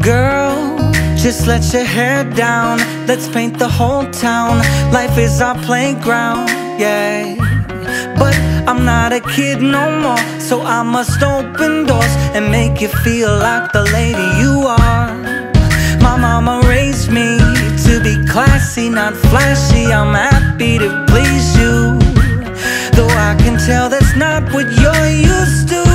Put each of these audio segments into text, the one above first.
Girl, just let your hair down. Let's paint the whole town. Life is our playground, yeah. But I'm not a kid no more, so I must open doors and make you feel like the lady you are. My mama raised me to be classy, not flashy. I'm happy to please you. Though I can tell that's not what you're used to.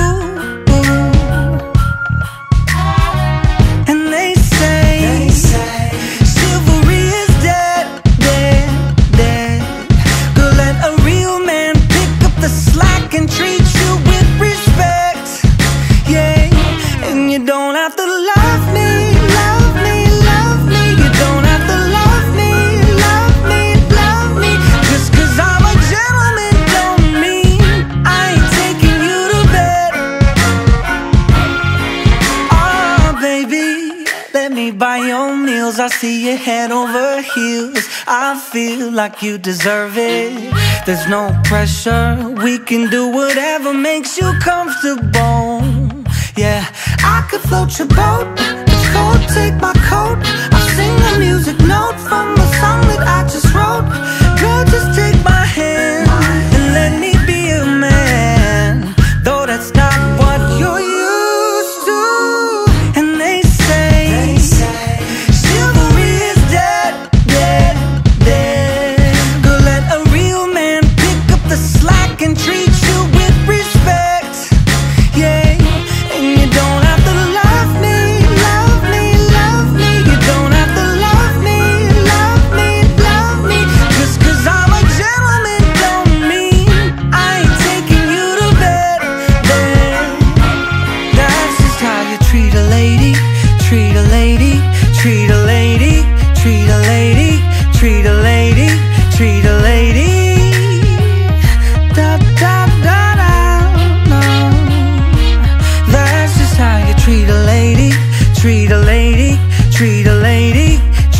I want a jam on me. Don't me. I ain't taking you to bed. Oh, baby, let me buy on meals I see you head over heels. I feel like you deserve it. There's no pressure. We can do whatever makes you comfortable. Yeah, I could float your boat. Cold, take my coat.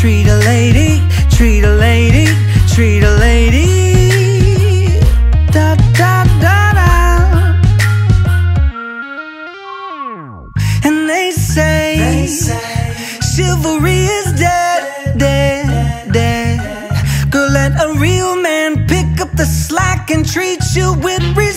Treat a lady, treat a lady, treat a lady. Da da da da. And they say, chivalry is dead, dead, dead. Girl, let a real man pick up the slack and treat you with respect.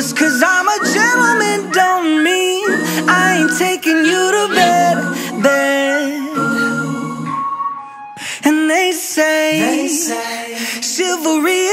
Just cause I'm a gentleman don't mean I ain't taking you to bed, bed. And they say, chivalry dead, dead, dead.